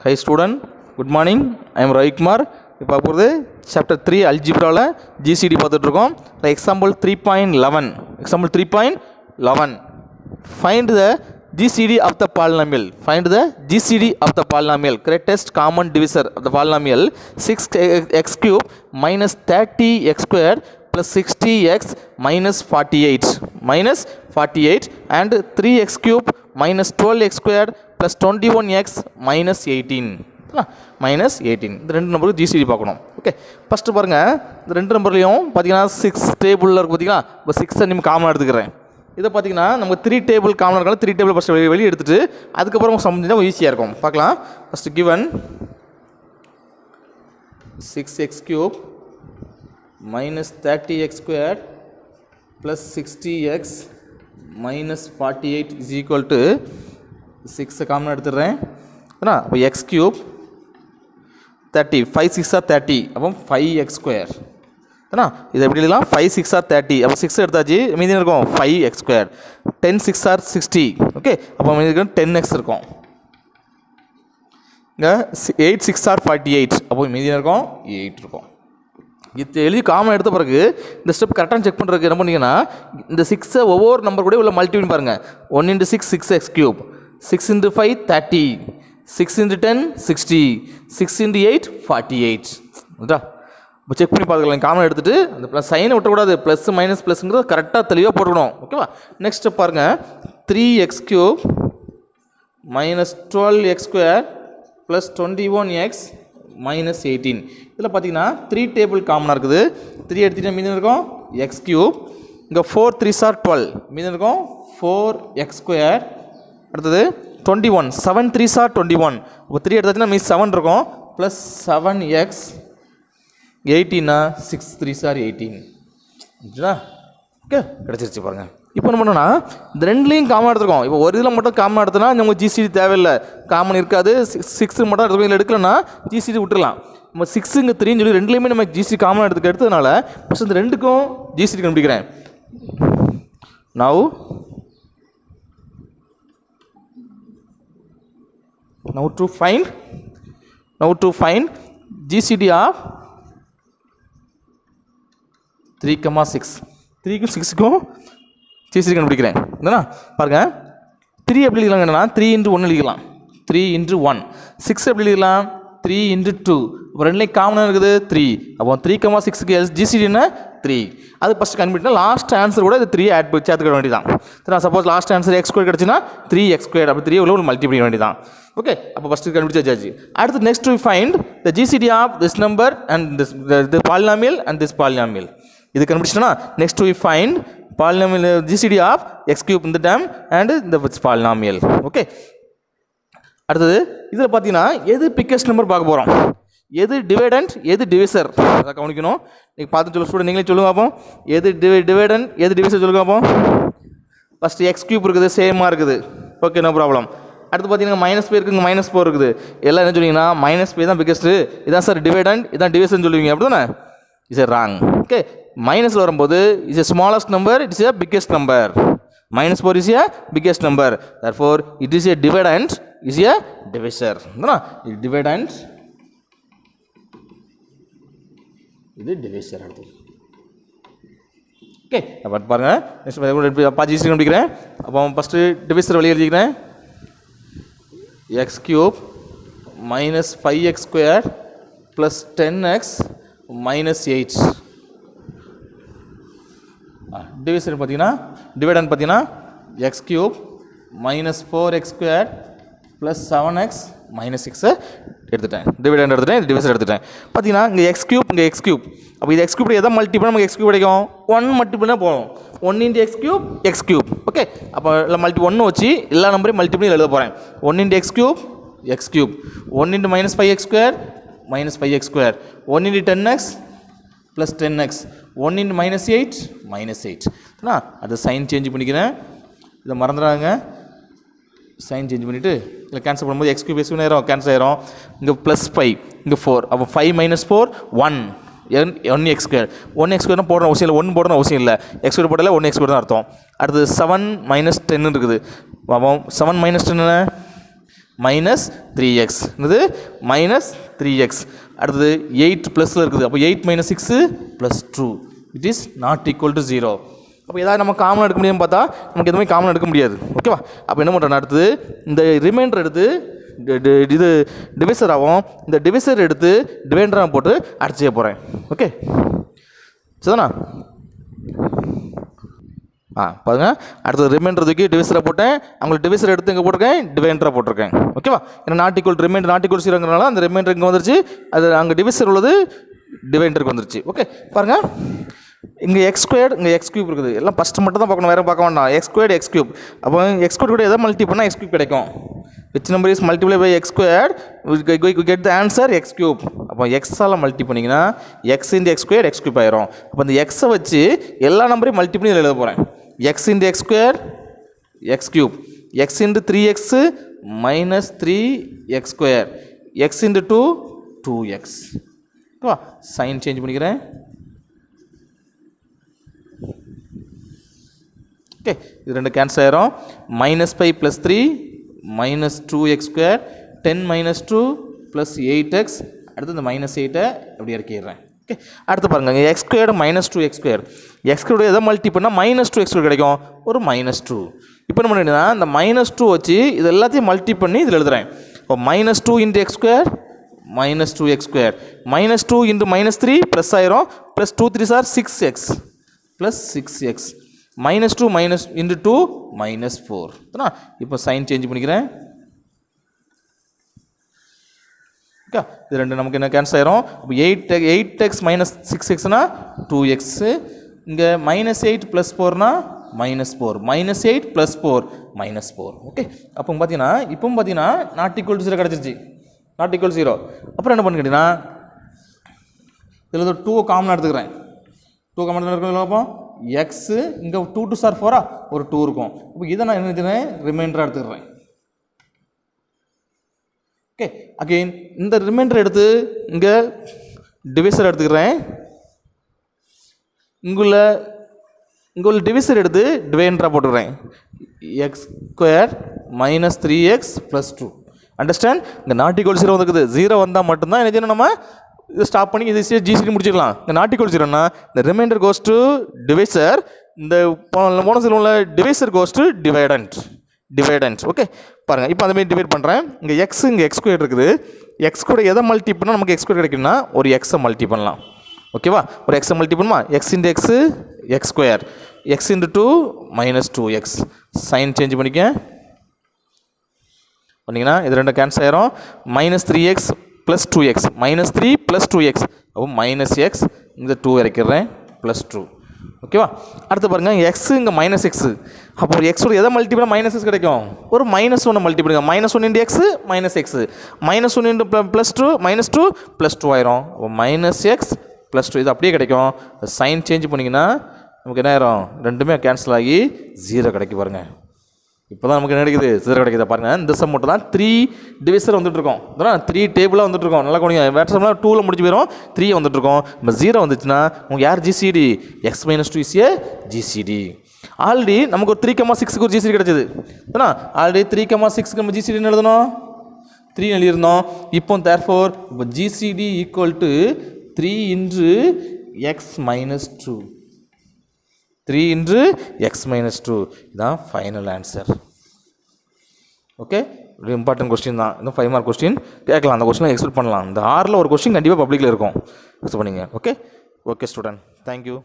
Hi student good morning I am Ravikumar இப்போ பார்க்க போகிறது சாப்டர் த்ரீ அல்ஜிப்ராவில் ஜிசிடி பார்த்துட்ருக்கோம் example three point eleven example three point eleven find the GCD of the polynomial find the GCD of the polynomial greatest common divisor of the polynomial six x cube minus thirty x square plus 60x minus 48 minus 48 and 3x cube minus 12x squared plus 21x minus 18 minus eighteen இந்த ரெண்டு நம்பருக்கு GCD பார்க்கணும். Okay first பாருங்கள் இந்த ரெண்டு நம்பர்லையும் பார்த்தீங்கன்னா six டேபிளில் இருக்குது பார்த்தீங்களா இப்போ சிக்ஸை நீங்கள் காமனாக எடுத்துக்கிறேன். இதை பார்த்தீங்கன்னா நமக்கு த்ரீ டேபிள் காமனாக இருக்கலாம் த்ரீ டேபிள் ஃபஸ்ட்டு வெளியே வெளியே எடுத்துட்டு அதுக்கப்புறம் சம்பந்தம் ஈஸியாக இருக்கும். பார்க்கலாம். First given six x cube minus thirty x square plus sixty x minus forty eight is equal to சிக்ஸை காமன் எடுத்துடுறேன். ஏன்னா அப்போ x cube thirty five six are thirty அப்போ ஃபைவ் எக்ஸ் ஸ்கொயர் ஏன்னா இது எப்படி எழுதலாம்? ஃபைவ் சிக்ஸ் ஆர் தேர்ட்டி அப்போ சிக்ஸ் எடுத்தாச்சு மீதி இருக்கும்? Five x square ten six are sixty okay அப்போ மீதி டென் எக்ஸ் இருக்கும். இங்கே eight six are forty eight அப்போ மீதி இருக்கும்? எயிட் இருக்கும். இது எழுதி காமன் எடுத்த பிறகு இந்த ஸ்டெப் கரெக்டாக செக் பண்ணுறதுக்கு என்ன பண்ணிங்கன்னா இந்த சிக்ஸை ஒவ்வொரு நம்பர் கூட உள்ள மல்டிபிள் பாருங்கள் one into six six x cube six into five thirty six into ten sixty six into eight forty eight okay இப்போ செக் பண்ணி பார்த்துக்கலாம் காமன் எடுத்துகிட்டு அந்த ப்ளஸ் சைனை விட்டக்கூடாது. ப்ளஸ் மைனஸ் ப்ளஸ்ங்கிறது கரெக்டாக தெளிவாக போட்டுக்கணும். ஓகேவா நெக்ஸ்ட் பாருங்கள் three x cube minus twelve x square plus twenty one x minus eighteen இதில் பார்த்தீங்கன்னா த்ரீ டேபிள் காமனாக இருக்குது. த்ரீ எடுத்துகிட்டா மீதி இருக்கும்? எக்ஸ் கியூப் இங்கே ஃபோர் த்ரீ சார் டுவெல் மீதி இருக்கும்? ஃபோர் எக்ஸ் ஸ்கொயர் அடுத்தது twenty one seven threes are twenty one இப்போ த்ரீ எடுத்தாச்சுன்னா மீதி செவன் இருக்கும் plus seven x எயிட்டீனா six threes are eighteen okay கிடச்சிருச்சு பாருங்கள் இப்போ என்ன பண்ணோன்னா இந்த ரெண்டுலேயும் காமன் எடுத்துருக்கோம். இப்போ ஒரு இதில் மட்டும் காமன் எடுத்தோன்னா நமக்கு ஜிசிடி தேவையில்லை. காமன் இருக்காது. சிக்ஸ் சிக்ஸ் மட்டும் எடுத்துக்கோ இல்லை எடுக்கலன்னா ஜிசிடி விட்டுறலாம். நம்ம சிக்ஸுங்க த்ரீன்னு சொல்லி ரெண்டுலேயுமே நம்ம ஜிசிடி காமன் எடுத்துக்க எடுத்ததுனால ஃபஸ்ட் இந்த ரெண்டுக்கும் ஜிசிடி கண்டுபிடிக்கிறேன். Now now to find now to find GCD of three comma six த்ரீக்கும் சிக்ஸுக்கும் ஜிசிடி கண்டுபிடிக்கிறேன். என்னன்னா பாருங்கள் த்ரீ எப்படி எழுதலாம் என்னன்னா த்ரீ இன்ட்டு ஒன்று எழுதிக்கலாம். த்ரீ இன்ட்டு ஒன் சிக்ஸ் எப்படி எழுதிக்கலாம்? த்ரீ இன்ட்டு டூ இப்போ ரெண்டுலேயும் காமனாக இருக்குது த்ரீ அப்போ த்ரீ கமா சிக்ஸுக்கு எஸ் ஜிசிடினா த்ரீ அது ஃபஸ்ட் கண்டுபிடிச்சா லாஸ்ட் ஆன்சர் கூட இது த்ரீ ஆட் சேர்த்துக்க வேண்டியதான் சரி suppose last answer x square கிடச்சுன்னா three x square அப்போ த்ரீ உள்ள மல்டிபிள் பண்ணிக்க வேண்டியதான் ஓகே அப்போ ஃபஸ்ட்டு கண்டுபிடிச்சாச்சு அடுத்து next we find the GCD of this number and this the polynomial and this polynomial இது கண்டுபிடிச்சோன்னா next we find polynomial GCD of x cube இந்த dam and இந்த பாலினாமியல் ஓகே அடுத்தது இதில் பார்த்தீங்கன்னா எது பிக்கஸ்ட் நம்பர் பார்க்க போகிறோம் எது டிவைடண்ட் எது டிவிசர் அதை கவனிக்கணும். நீங்கள் பார்த்து சொல்ல ஸ்டூடெண்ட் நீங்களே சொல்லுங்க பார்ப்போம் எது டிவை டிவைடண்ட் எது டிவிசர் சொல்லுங்க பார்ப்போம் ஃபஸ்ட்டு எக்ஸ் கியூப் இருக்குது சேமாக இருக்குது. ஓகே நோ ப்ராப்ளம் அடுத்து பார்த்தீங்கன்னா மைனஸ் பே இருக்குங்க மைனஸ் ஃபோர் இருக்குது. எல்லாம் என்ன சொன்னீங்கன்னா மைனஸ் பே தான் பிக்கஸ்ட்டு இதான் சார் டிவைடண்ட் இதான் டிவிசன் சொல்லுவீங்க. அப்படி தானே இஸ் எ ராங் ஓகே மைனஸில் வரும்போது is a smallest number it's a biggest number minus four is a biggest number Dhar four it is a dividend is a divisor இது dividend இது divisor அடுத்தது okay அப்போ பாருங்கள் நெக்ஸ்ட் பாஜி கண்டுபிடிக்கிறேன் அப்போ first divisor வழி எழுதிக்கிறேன் x cube minus five x square plus ten x minus eight division பார்த்தீங்கன்னா டிவைடன் பார்த்தீங்கன்னா x cube minus four x square plus seven x minus six எடுத்துட்டேன். டிவைடன் எடுத்துட்டேன் இது எடுத்துட்டேன். பார்த்தீங்கன்னா இங்கே எக்ஸ் கியூப் இங்கே எக்ஸ் கியூப் அப்போ இது எக்ஸ் கியூப் எதை மல்டிபிள் நமக்கு எக்ஸ் கியூப் கிடைக்கும்? ஒன் மல்டிபிள்னா போகும் one into x cube x cube okay அப்போ இல்லை மல்டி ஒன்று வச்சு எல்லா நம்பரையும் மல்டிபிள் எழுத போகிறேன் one into x cube x cube one into minus five x square minus five x square one into ten x plus ten x one into minus eight minus eight ஏன்னா அதை sign change பண்ணிக்கிறேன். இதை மறந்துடாங்க sign change பண்ணிவிட்டு இல்லை cancel பண்ணும்போது x cube x ஆயிரும் cancel ஆயிரும். இங்கே ப்ளஸ் ஃபைவ் இங்கே ஃபோர் அப்போ ஃபைவ் மைனஸ் ஃபோர் ஒன் என் one x square one x square போடணும் அவசியம் இல்லை ஒன் போடணும் அவசியம் இல்லை. எக்ஸ் ஸ்கொயர் போடல ஒன் எக்ஸ் ஸ்கொயர் தான் அர்த்தம். அடுத்தது செவன் மைனஸ் டென்னு இருக்குது. அப்போ seven minus ten minus three x இது மைனஸ் த்ரீ எக்ஸ் அடுத்தது எயிட் ப்ளஸில் இருக்குது. அப்போ eight minus six plus two it is not equal to zero அப்போ ஏதாவது நம்ம காமனாக எடுக்க முடியும்னு பார்த்தா நமக்கு எதுவுமே காமனாக எடுக்க முடியாது. ஓகேவா அப்போ என்ன பண்ணுறேன் அடுத்தது இந்த ரிமைண்டர் எடுத்து இது டிவைசர் ஆகும் இந்த டிவைசர் எடுத்து டிவைண்டராக போட்டு அடிச்சே போகிறேன் ஓகே சரிதானா? ஆ பாருங்க. அடுத்தது ரிமைண்டர் தூக்கி டிவைசரை போட்டேன். அவங்களுக்கு டிவைசர் எடுத்து இங்கே போட்டிருக்கேன் டிவைண்டராக போட்டிருக்கேன். ஓகேவா ஏன்னா நாட்டிக்கோல் ரிமைண்டர் நாட்டிக்கோல் சீரங்கிறனால அந்த ரிமைண்டர் இங்கே வந்துருச்சு. அது அங்கே டிவைசர் உள்ளது டிவைண்டருக்கு வந்துருச்சு. ஓகே பாருங்கள் இங்கே எக்ஸ் ஸ்கொயர்டு இங்கே எக்ஸ் கியூப் இருக்குது. எல்லாம் ஃபஸ்ட்டு மட்டும் தான் பார்க்கணும் வேறு பார்க்க வேண்டாம். எக்ஸ் ஸ்கொயர்டு எக்ஸ் கியூப் அப்போ எக்ஸ் ஸ்கொயர் கூட எதை மல்டி பண்ணால் எக்ஸ் கியூப் கிடைக்கும்? Which number is multiply by x squared get the answer x cube அப்போ எக்ஸால் மல்டி பண்ணிங்கன்னா x into x square x cube ஆயிரும். அப்போ இந்த எக்ஸை வச்சு எல்லா நம்பரையும் மல்டி பண்ணி எழுத போகிறேன் x into x square x cube x into three x minus three x square x into two two x ஓகேவா? சைன் சேஞ்ச் பண்ணிக்கிறேன். ஓகே இது ரெண்டு கேன்சல் ஆயிரும். Minus five plus three minus two x square ten minus two plus eight x அடுத்து இந்த minus எயிட்டை அப்படி இறக்கிடுறேன். ஓகே அடுத்து பாருங்கள் x squared minus two x square x square எதை மல்டி பண்ணால் மைனஸ் டூ எக்ஸ் ஸ்கொயர் கிடைக்கும்? ஒரு மைனஸ் டூ இப்போ என்ன பண்ணிடுனா இந்த மைனஸ் டூ வச்சு இது எல்லாத்தையும் மல்டி பண்ணி இதில் எழுதுறேன். இப்போ minus two into x square minus two x square minus two into minus three plus ஆயிரும். Plus two threes are six x plus six x minus two minus into two minus four இப்போ sign change பண்ணிக்கிறேன். Okay? இது ரெண்டு நமக்கு என்ன cancel ஆயிரும்? இப்போ eight eight x minus six எக்ஸ்னா two x இங்கே minus eight plus ஃபோர்னா minus four minus eight plus four minus four okay? அப்போ பார்த்தீங்கன்னா இப்போ பார்த்தீங்கன்னா நாட் ஈக்குவல் ஜீரோ கிடச்சிருச்சு. நாட் ஈக்குவல் ஜீரோ அப்புறம் என்ன பண்ணு கேட்டீங்கன்னா இதில் டூ காமனாக எடுத்துக்கிறேன். டூ காமன் எடுத்துக்கிறோம் அப்போ எக்ஸு இங்கே டூ டூ சார் ஃபோரா ஒரு டூ இருக்கும். இப்போ இதை நான் என்ன எடுத்துக்கிறேன் ரிமைண்டராக எடுத்துக்கிறேன் ஓகே அகெயின் இந்த ரிமைண்டர் எடுத்து இங்கே டிவைசர் எடுத்துக்கிறேன். இங்குள்ள இங்கே உள்ள டிவிசர் எடுத்து டிவைண்டராக போட்டுக்கிறேன். X square minus three x plus two understand இந்த நாட்டிக்கோல் ஜீரோ வந்துருக்குது. ஜீரோ வந்தால் மட்டும்தான் என்ன செய்யணும் நம்ம இது ஸ்டாப் பண்ணி இது ஜிசிடி முடிச்சிடலாம் இந்த நாட்டிக்கோல் ஜீரோனா இந்த ரிமைண்டர் கோஸ் டு டிவைசர் இந்த போனஸில் உள்ள divisor goes to dividend dividend okay பாருங்கள் இப்போ அதுமாரி டிவைட் பண்ணுறேன் இங்கே எக்ஸ் இங்கே எக்ஸ் ஸ்கொயர் இருக்குது. எக்ஸ் கூட எதை மல்டி பண்ணால் நமக்கு எக்ஸ் ஸ்கொயர் கிடைக்கும்னா ஒரு எக்ஸை மல்டி பண்ணலாம். ஓகேவா ஒரு எக்ஸை மல்டி பண்ணுமா? X into x x square x into two minus two x sign change பண்ணிக்க. பண்ணிங்கன்னா இது ரெண்டும் கேன்சல் ஆயிரும். Minus three x plus two x minus three plus two x அப்போ மைனஸ் எக்ஸ் இந்த டூ இறக்கிறேன் ப்ளஸ் டூ ஓகேவா அடுத்து பாருங்கள் எக்ஸ் இங்கே மைனஸ் எக்ஸு அப்போ ஒரு எக்ஸோட எதை மல்டி மைனஸ் எக்ஸ் கிடைக்கும்? ஒரு மைனஸ் ஒன்று multi minus one into x minus x minus one into plus two minus two plus two ஆயிரும். அப்போ மைனஸ் எக்ஸ் ப்ளஸ் டூ இது அப்படியே கிடைக்கும். சைன் சேஞ்ச் பண்ணிங்கன்னா நமக்கு என்ன ஆயிரும்? ரெண்டுமே கேன்சல் ஆகி ஜீரோ கிடைக்கும் பாருங்கள் இப்போ தான் நமக்கு என்ன கிடைக்குது சிதற கிடைக்குது பாருங்க. இந்த சம் மட்டும் தான் த்ரீ டிவிசர் வந்துட்டுருக்கோம். இதெல்லாம் த்ரீ டேபிளாக வந்துட்டுருக்கோம். நல்லா நல்லா கொஞ்சம் வேட்ஸ்அப்லாம் டூவில் முடிச்சு போயிடும் த்ரீ வந்துட்டு இருக்கோம் நம்ம ஜீரோ வந்துச்சுன்னா உங்களுக்கு யார் GCD x minus two is GCD already நமக்கு ஒரு த்ரீ கமா சிக்ஸுக்கு ஒரு ஜிசிடி கிடச்சிது. ஏன்னா ஆல்ரெடி த்ரீ கமா சிக்ஸ்க்கு நம்ம ஜிசிடின்னு எழுதணும். த்ரீ எழுதியிருந்தோம். இப்போ தேர்ஃபோர் இப்போ GCD equal to three into x minus two three into x minus two இதுதான் ஃபைனல் ஆன்சர் ஓகே ஒரு இம்பார்ட்டன்ட் கொஸ்டின் தான். இன்னும் ஃபைவ் மார்க் கொஸ்டின் கேட்கலாம். அந்த கொஸ்டின் எக்ஸ்பெக்ட் பண்ணலாம். இந்த ஆறில் ஒரு கொஸ்டின் கண்டிப்பாக பப்ளிக்கில் இருக்கும். எக்ஸ்பெக்ட் பண்ணிங்க ஓகே ஓகே ஸ்டூடெண்ட் தேங்க்யூ